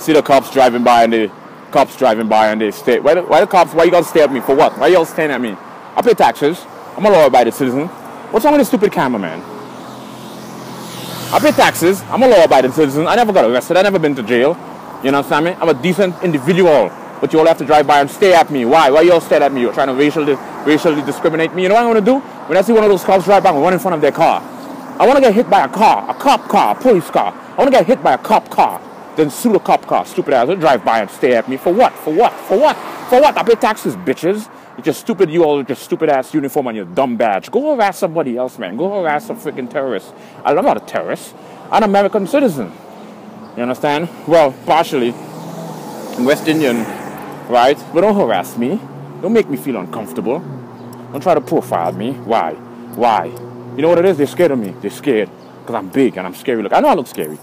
See the cops driving by and the cops driving by and they stay. Why the, why the cops? Why you gotta stare at me for what? Why y'all staring at me? I pay taxes. I'm a law-abiding citizen. What's wrong with this stupid cameraman? I pay taxes. I'm a law-abiding citizen. I never got arrested. I never been to jail. You know what I'm saying? I'm a decent individual. But you all have to drive by and stare at me. Why? Why you all stare at me? You're trying to racially, racially discriminate me. You know what I'm gonna do? When I see one of those cops drive by and run in front of their car, I wanna get hit by a car, a cop car, a police car. I wanna get hit by a cop car. Then sue the cop car. Stupid ass. Drive by and stare at me. For what? For what? For what? For what? I pay taxes, bitches. You're just stupid, you all with your stupid ass uniform and your dumb badge. Go harass somebody else, man. Go harass some freaking terrorist. I'm not a terrorist. I'm an American citizen. You understand? Well, partially. West Indian, right? But don't harass me. Don't make me feel uncomfortable. Don't try to profile me. Why? Why? You know what it is? They're scared of me. They're scared because I'm big and I'm scary. Look, I know I look scary.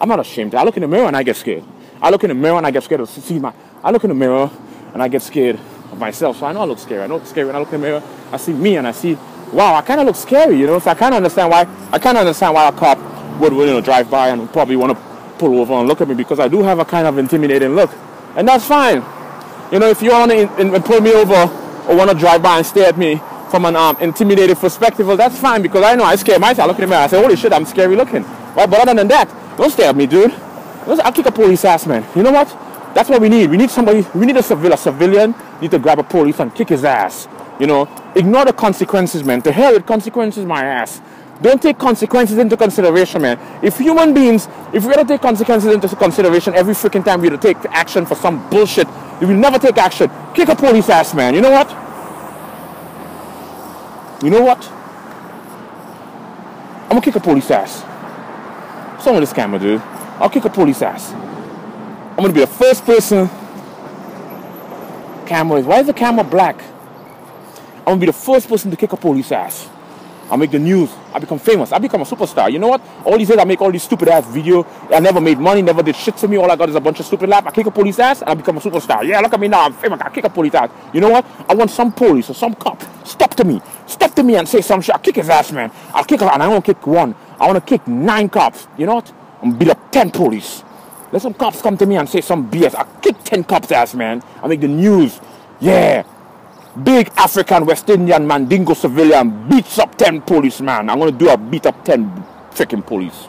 I'm not ashamed. I look in the mirror and I get scared. I look in the mirror and I get scared of see my. I look in the mirror and I get scared of myself. So I know I look scary. I know it's scary when I look in the mirror. I see me and I see, wow, I kind of look scary, you know. So I kind of understand why. I kind of understand why a cop would, you know, drive by and probably want to pull over and look at me because I do have a kind of intimidating look, and that's fine. You know, if you want to pull me over or want to drive by and stare at me from an um, intimidated perspective, well, that's fine because I know I scare myself. I look in the mirror, I say, holy shit, I'm scary looking. Right? But other than that, don't stare at me, dude. I'll kick a police ass, man. You know what? That's what we need. We need somebody, we need a, civil, a civilian, need to grab a police and kick his ass. You know, ignore the consequences, man. To hell with consequences, my ass. Don't take consequences into consideration, man. If human beings, if we gotta take consequences into consideration every freaking time we to take action for some bullshit, we will never take action. Kick a police ass, man. You know what? You know what? I'm gonna kick a police ass. Some of this camera, dude. I'll kick a police ass. I'm gonna be the first person. Camera is. Why is the camera black? I'm gonna be the first person to kick a police ass. I make the news. I become famous. I become a superstar. You know what? All these days I make all these stupid ass video. I never made money, never did shit to me. All I got is a bunch of stupid laugh. I kick a police ass and I become a superstar. Yeah, look at me now. I'm famous. I kick a police ass. You know what? I want some police or some cop step to me. Step to me and say some shit. I'll kick his ass, man. I'll kick and I won't kick one. I want to kick nine cops. You know what? I'm beat up ten police. Let some cops come to me and say some BS. I kick 10 cops' ass, man. I make the news. Yeah. Big African West Indian Mandingo civilian beats up 10 policeman. I'm gonna do a beat up 10 freaking police.